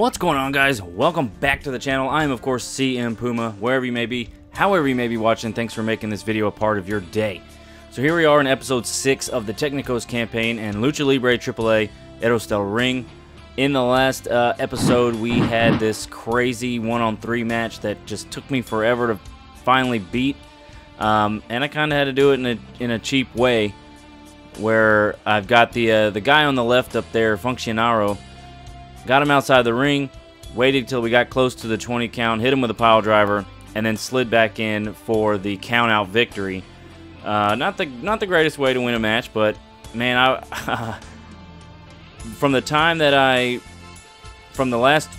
What's going on guys? Welcome back to the channel. I am of course CM Puma, wherever you may be, however you may be watching, thanks for making this video a part of your day. So here we are in episode 6 of the Technicos campaign and Lucha Libre AAA Heroes Ring. In the last uh, episode we had this crazy one-on-three match that just took me forever to finally beat. Um, and I kind of had to do it in a, in a cheap way where I've got the, uh, the guy on the left up there, Functionaro, Got him outside the ring, waited till we got close to the 20 count, hit him with a pile driver, and then slid back in for the count out victory. Uh, not the not the greatest way to win a match, but man, I from the time that I from the last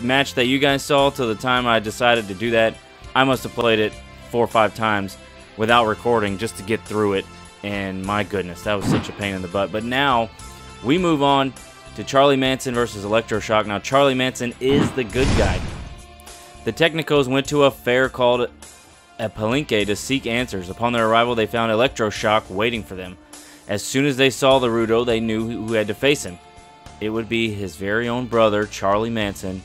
match that you guys saw to the time I decided to do that, I must have played it four or five times without recording just to get through it. And my goodness, that was such a pain in the butt. But now we move on to Charly Manson versus Electroshock. Now, Charly Manson is the good guy. The Technicos went to a fair called a Palenque to seek answers. Upon their arrival, they found Electroshock waiting for them. As soon as they saw the Rudo, they knew who had to face him. It would be his very own brother, Charlie Manson,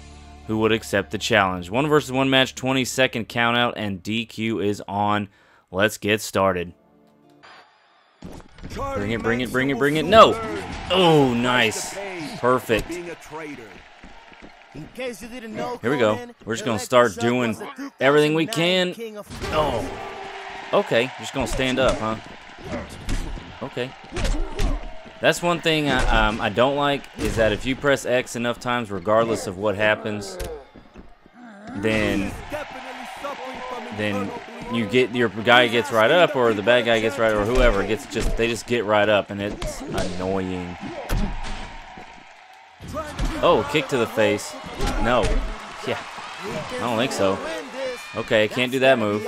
who would accept the challenge. One versus one match, 20 second countout, and DQ is on. Let's get started. Bring it, bring it, bring it, bring it. No! Oh, nice. Perfect. Here we go. We're just going to start doing everything we can. Oh. Okay. Just going to stand up, huh? Okay. That's one thing I, um, I don't like is that if you press X enough times, regardless of what happens, then then you get your guy gets right up or the bad guy gets right or whoever gets just they just get right up and it's annoying. Oh, kick to the face. No. Yeah. I don't think so. Okay, I can't do that move.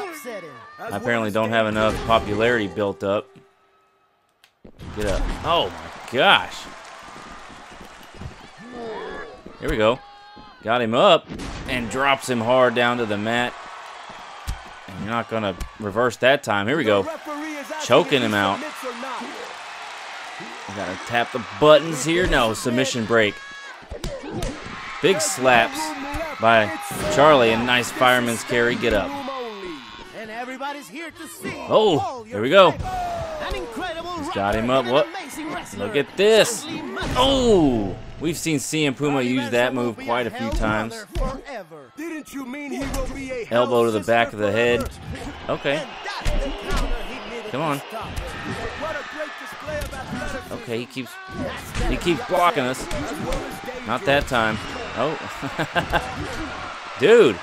I apparently don't have enough popularity built up. Get up. Oh my gosh. Here we go. Got him up and drops him hard down to the mat. And you're not going to reverse that time. Here we go. Choking him out. We got to tap the buttons here. No, submission break. Big slaps by Charly and nice fireman's carry. Get up. Oh, here we go. He's got him up. What? Look at this. Oh, we've seen CM Puma use that move quite a few times. Elbow to the back of the head. Okay. Come on. Okay, he keeps he keeps blocking us. Not that time. Oh. Dude.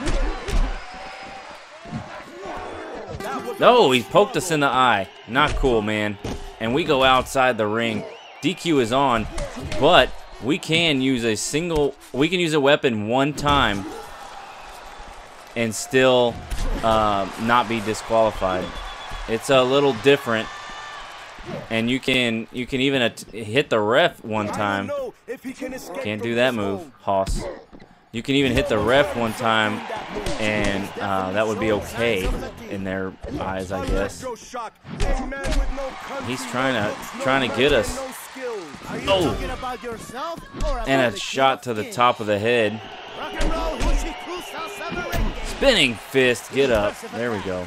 No, he poked us in the eye. Not cool, man. And we go outside the ring. DQ is on, but we can use a single, we can use a weapon one time and still uh, not be disqualified. It's a little different and you can you can even hit the ref one time. Can't do that move, Hoss. You can even hit the ref one time, and uh, that would be okay in their eyes, I guess. He's trying to trying to get us. Oh, and a shot to the top of the head. Spinning fist, get up. There we go.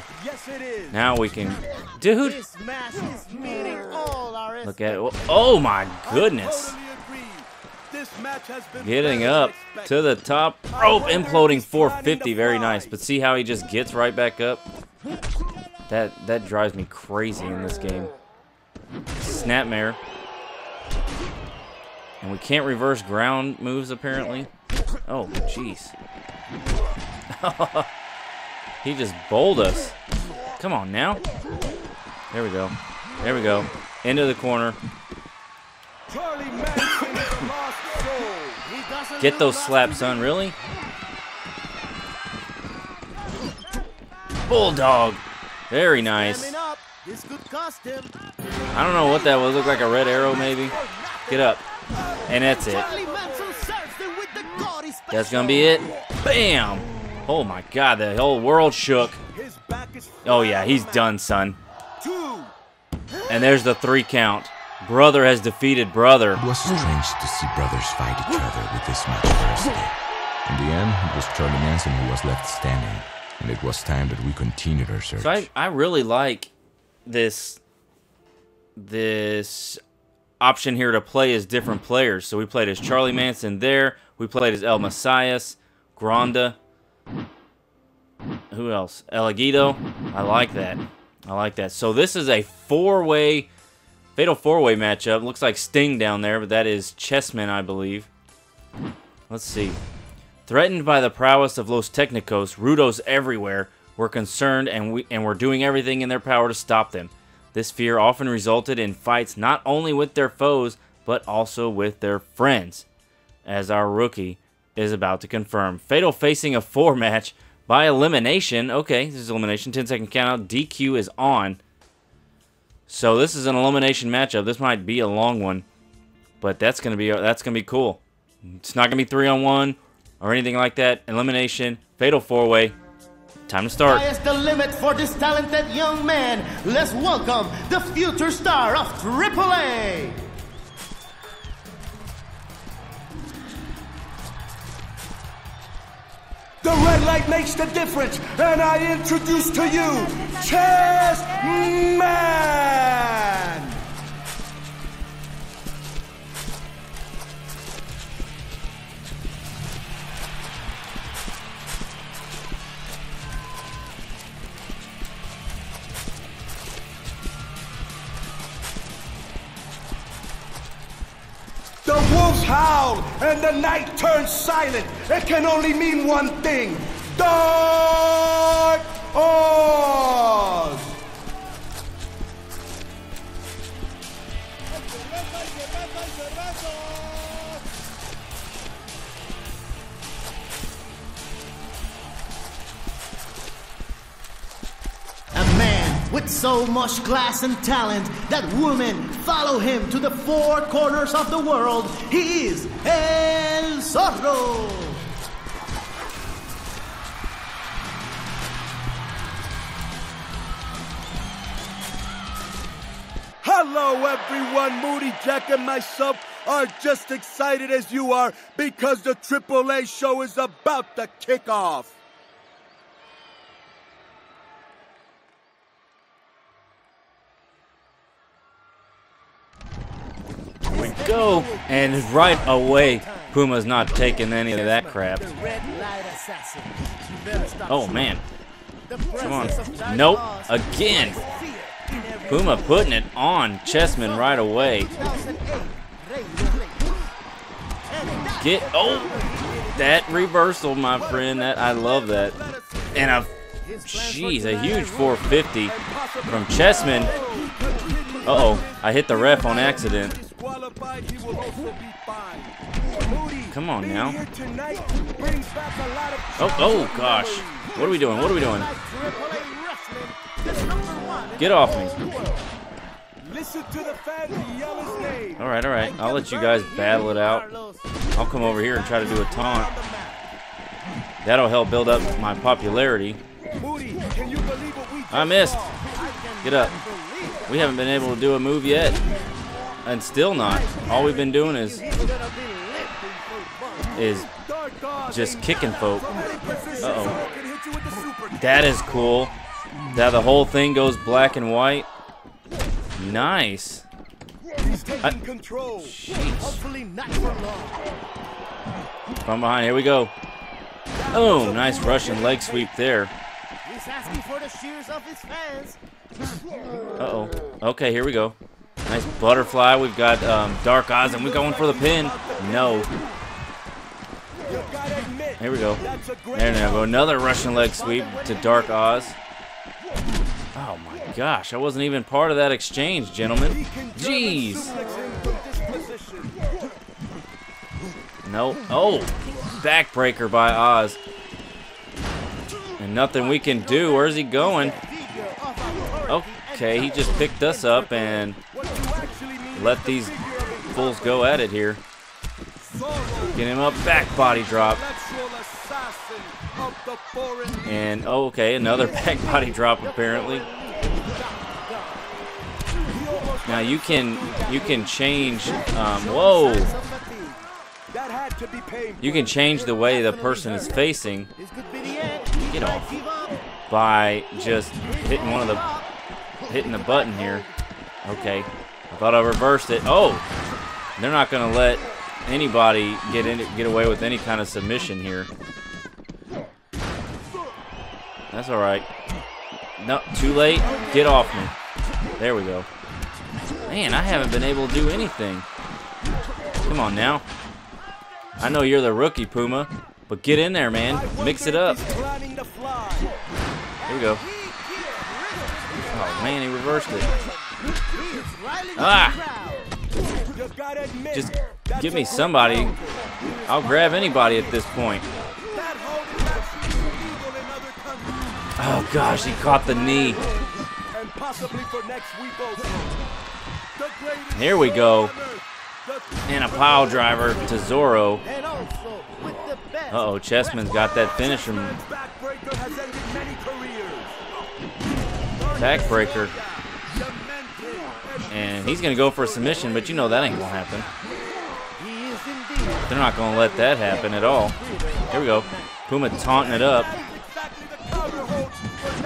Now we can, dude. Look at it. Oh my goodness. Getting up to the top rope, imploding 450. Very nice. But see how he just gets right back up? That that drives me crazy in this game. Snapmare. And we can't reverse ground moves apparently. Oh, jeez. he just bowled us. Come on now. There we go. There we go. Into the corner. Get those slaps, son. Really? Bulldog. Very nice. I don't know what that was. Look like a red arrow, maybe. Get up. And that's it. That's going to be it. Bam. Oh, my God. The whole world shook. Oh, yeah. He's done, son. And there's the three count. brother has defeated brother. It was strange to see brothers fight each other with this much ferocity. In the end, it was Charly Manson who was left standing, and it was time that we continued our search. So I, I really like this this option here to play as different players. So we played as Charly Manson there. We played as El Messias, Gronda. Who else? El Aguido. I like that. I like that. So this is a four-way, fatal four-way matchup. Looks like Sting down there, but that is Chessman, I believe. Let's see. Threatened by the prowess of Los Technicos, Rudos everywhere were concerned and we and were doing everything in their power to stop them. This fear often resulted in fights not only with their foes, but also with their friends, as our rookie is about to confirm. Fatal facing a four match by elimination. Okay, this is elimination. 10 second count out. DQ is on. So this is an elimination matchup. This might be a long one, but that's gonna be that's gonna be cool. It's not gonna be three on one or anything like that. Elimination, fatal four way. Time to start. Is the limit for this talented young man. Let's welcome the future star of AAA. The red light makes the difference, and I introduce to you Chess Man! The wolves howl and the night turns silent. It can only mean one thing. Dark Oz! A man with so much class and talent that women follow him to the four corners of the world. He is El Zorro. Moody Jack and myself are just excited as you are because the AAA show is about to kick off. we go. And right away, Puma's not taking any of that crap. Oh, man. Come on. Nope. Again. Puma putting it on Chessman right away. Get oh that reversal, my friend. That I love that. And a jeez, a huge 450 from Chessman. Uh oh, I hit the ref on accident. Come on now. Oh, oh gosh. What are we doing? What are we doing? Get off me. Listen to the fans yell his name. All right, all right. I'll let you guys battle it out. I'll come over here and try to do a taunt. That'll help build up my popularity. Moody, can you believe what we I missed. Get up. We haven't been able to do a move yet. And still not. All we've been doing is is just kicking folk. Uh-oh. That is cool. That the whole thing goes black and white. Nice. He's taking control. Hopefully not for long. From behind, here we go. Oh, nice Russian leg sweep there. He's asking for the cheers of his fans. Uh-oh. Okay, here we go. Nice butterfly. We've got um, Dark Oz, and we're going for the pin. No. You gotta admit, Here we go. that's a great There we go. Another Russian leg sweep to Dark Oz. Oh my gosh, I wasn't even part of that exchange, gentlemen. Jeez. No. Oh, backbreaker by Oz. And nothing we can do. Where's he going? Okay, he just picked us up and let these fools go at it here. Get him up, back body drop. natural assassin of the foreign And, oh, okay, another back body drop apparently. Now you can you can change. Um, whoa! You can change the way the person is facing. Get off. by just hitting one of the hitting the button here. Okay, I thought I reversed it. Oh, they're not gonna let anybody get in get away with any kind of submission here. That's all right. No, too late. Get off me. There we go. Man, I haven't been able to do anything. Come on now. I know you're the rookie, Puma, but get in there, man. Mix it up. Here we go. Oh man, he reversed it. Ah. Just give me somebody. I'll grab anybody at this point. Oh gosh, he caught the knee. and possibly for next week also. The Here we go. And a pile driver to Zorro. And also with the best. Uh oh, Chessman's got that finisher man's backbreaker has ended many careers. backbreaker. Demented and he's gonna go for a submission, but you know that ain't gonna happen. He is indeed. They're not gonna let that happen at all. Here we go. Puma taunting it up.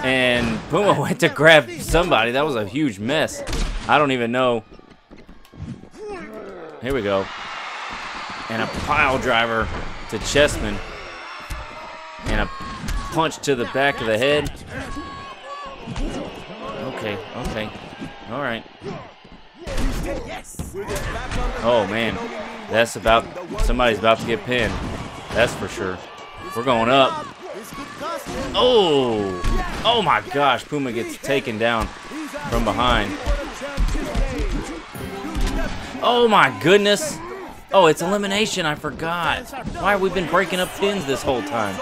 And Puma went to grab somebody. That was a huge mess. I don't even know. Here we go. And a pile driver to Chessman. And a punch to the back of the head. Okay, okay. All right. Oh man, that's about somebody's about to get pinned. That's for sure. We're going up. Oh, oh my gosh, Puma gets taken down from behind. Oh my goodness. Oh, it's elimination. I forgot. Why have we been breaking up pins this whole time?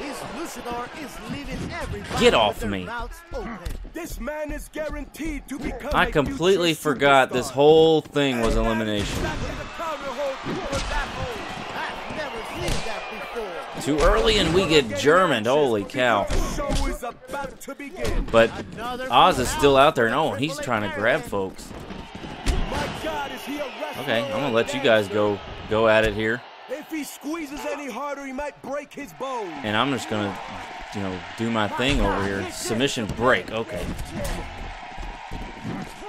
This luchador is leaving everybody Get off me. mouths open. This man is guaranteed to become I completely forgot this whole thing was And that is elimination. Exactly the counter hold for that hold. I've never seen that before. Too early and we get Germaned. Holy cow. The show is about to begin. But Oz is still out there. No, he's trying to grab folks. My God, is he a wrestler Okay, I'm gonna let you guys go go at it here. If he squeezes any harder, he might break his bones. And I'm just gonna, you know, do my thing over here. Submission break. Okay.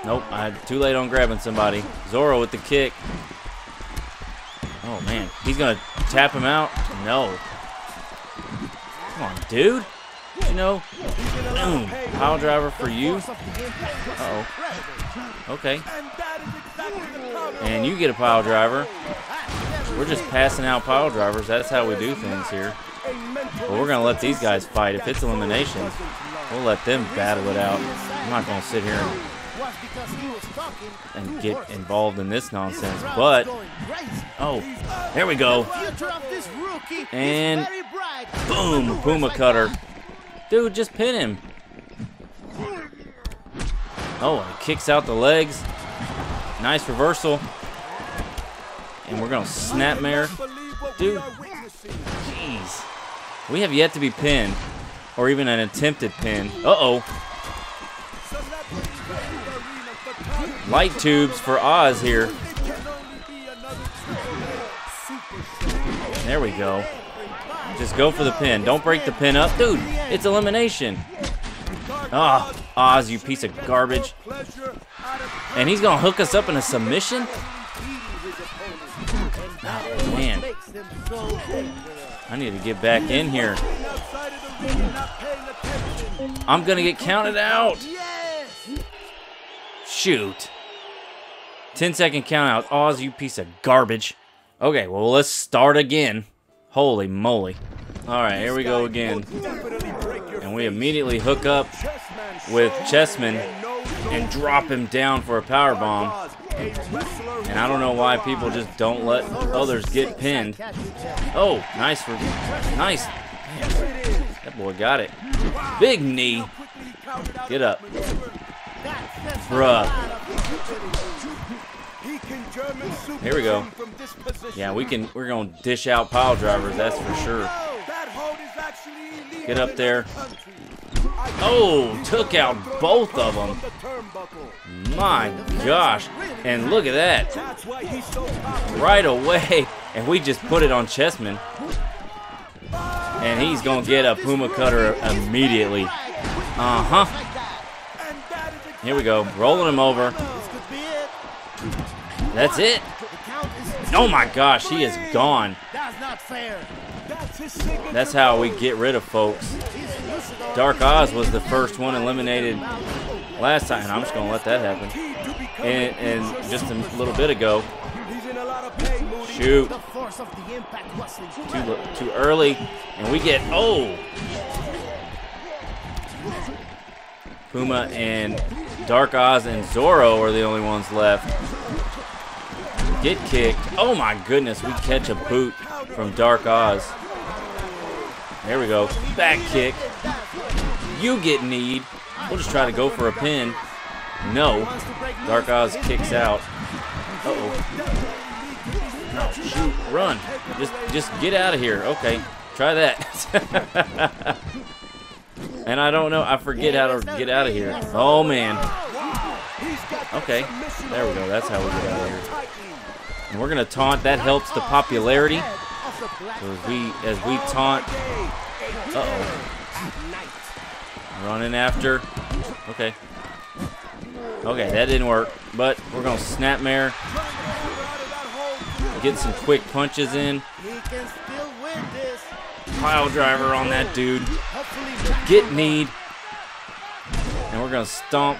Nope, I'm too late on grabbing somebody. Zorro with the kick. Oh man, he's gonna tap him out. No. Come on, dude. You know, boom, pile driver for you. force of the impact was Uh oh. Okay. And that is exactly the counter And you get a pile driver. We're just passing out pile drivers. That's how we do things here. But we're gonna let these guys fight. If it's elimination, we'll let them battle it out. I'm not gonna sit here and, was because he was talking and get involved in this nonsense. But oh, there we go. future of this rookie And is very bright. Boom, Puma cutter. Dude, just pin him. Oh, and he kicks out the legs. Nice reversal. And we're gonna snapmare. Believe what Dude. Jeez. We have yet to be pinned. Or even an attempted pin. Uh-oh. Light tubes for Oz here. There we go. Just go for the pin. Don't break the pin up. Dude, it's elimination. Ah, Oz, you piece of garbage. And he's gonna hook us up in a submission? Oh, man. I need to get back in here. I'm gonna get counted out. Shoot. 10 second count out. Oz, you piece of garbage. Okay, well, let's start again. Holy moly. Alright, here we go again. Definitely break your And we immediately hook up with Chessman and knows and no drop him down for a power bomb. Oz, a wrestler And I don't know why people just don't let others get pinned. Oh, nice for nice. Man, that boy got it. Big knee. Get up. Bruh. He can German super Here we go. Yeah, we can we're gonna dish out pile drivers, that's for sure. Get up there. Oh, took out both of them. My gosh. And look at that. Right away. And we just put it on Chessman. And he's going to get a Puma Cutter immediately. Uh-huh. Here we go. Rolling him over. That's it. The Oh my gosh, he is gone. That's not fair. that's his signature. That's how we get rid of folks. Dark Oz was the first one eliminated last time. And I'm just going to let that happen. Key to becoming And, and just a little bit ago, He's in a lot of pain, Moody. shoot, The force of the impact was too, too early. And we get, oh. Puma and Dark Oz and Zorro are the only ones left. Get kicked. Oh my goodness, we catch a boot from Dark Oz. There we go. Back kick. You get kneed. We'll just try to go for a pin. No. Dark Oz kicks out. Uh-oh. No, shoot, run. Just just get out of here. Okay. Try that. and I don't know. I forget how to get out of here. Oh man. Okay. There we go. That's how we get out of here. And we're gonna taunt. That helps the popularity. So as we as we taunt. Uh oh. Running after. Okay. Okay, that didn't work. But we're gonna snapmare. Get some quick punches in. Pile driver on that dude. Get need. And we're gonna stomp.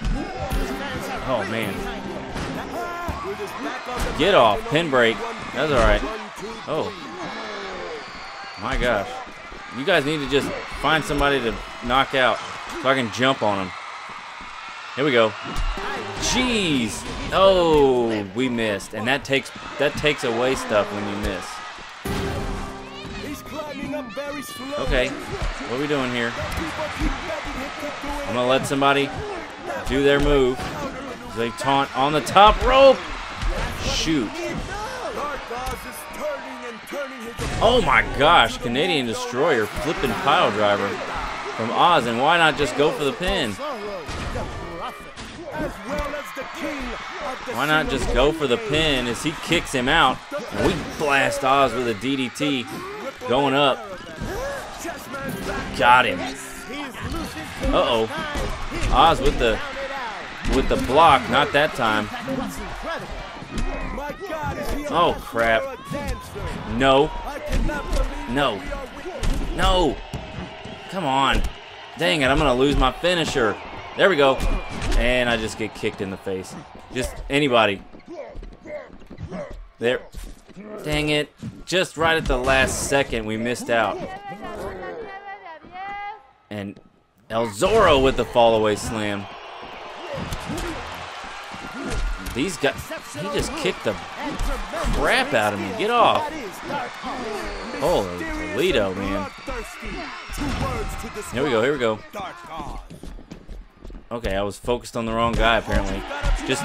Oh man. Get off. Pin break. That's alright. Oh. My gosh. You guys need to just find somebody to knock out so I can jump on them. Here we go. Jeez. Oh, we missed. And that takes that takes away stuff when you miss. Okay. What are we doing here? Him. I'm gonna let somebody do their move. They taunt on the top rope. Shoot. Dark Oz is turning and turning his Oh my gosh, Canadian Destroyer flipping pile driver from Oz, and why not just go for the pin? Zorro, the prophet. as well as the king of the Why not just go for the pin as he kicks him out, and we blast Oz with a DDT going up. Got him. Uh-oh. Oz with the with the block, not that time. Oh, crap. No. No. No. Come on. Dang it, I'm going to lose my finisher. There we go. And I just get kicked in the face. Just anybody. There. Dang it. Just right at the last second, we missed out. And El Zorro with the fallaway slam. These guys, he just kicked the crap out of me. Get off. Holy Toledo, man. Here we go, here we go. Okay, I was focused on the wrong guy apparently. Just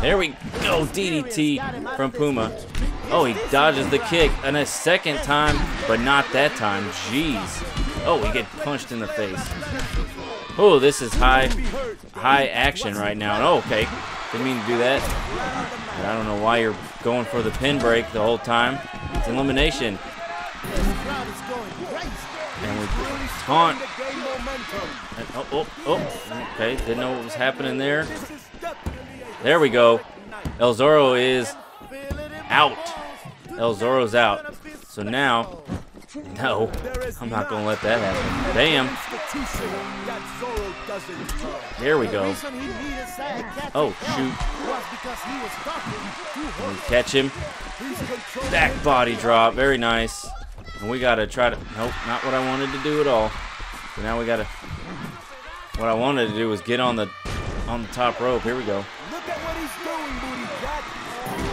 there we go, DDT from Puma. Oh, he dodges the kick and a second time, but not that time. Jeez. Oh, he get punched in the face. Oh, this is high, high action right now. Oh, okay. Didn't mean to do that. I don't know why you're going for the pin break the whole time. It's elimination. And we taunt. And- oh, oh, oh. Okay, didn't know what was happening there. There we go. El Zorro is out. El Zorro's out. So now, no, I'm not going to let that happen. Bam. There we go. Oh, shoot. Catch him. Back body drop. Very nice. And we got to try to... Nope, not what I wanted to do at all. So now we got to... What I wanted to do was get on the on the top rope. Here we go. Look at what he's doing, Booty Jack.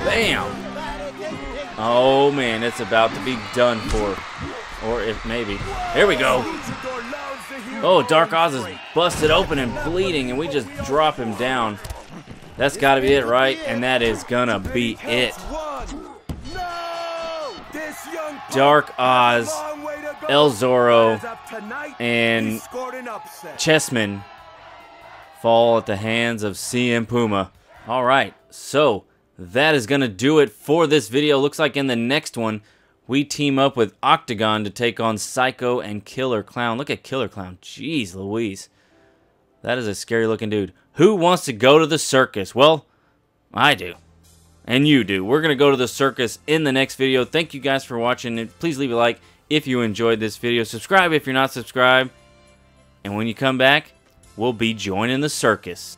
Bam! Oh man, it's about to be done for. Or if maybe. Here we go. Oh, Dark Oz is busted open and bleeding, and we just drop him down. That's got to be it, right? And that is gonna be it. Dark Oz, El Zorro, and Chessman fall at the hands of CM Puma. All right, so that is going to do it for this video. Looks like in the next one, we team up with Octagon to take on Psycho and Killer Clown. Look at Killer Clown. Jeez Louise. That is a scary looking dude. Who wants to go to the circus? Well, I do. And you do. We're going to go to the circus in the next video. Thank you guys for watching. And please leave a like if you enjoyed this video. Subscribe if you're not subscribed. And when you come back, we'll be joining the circus.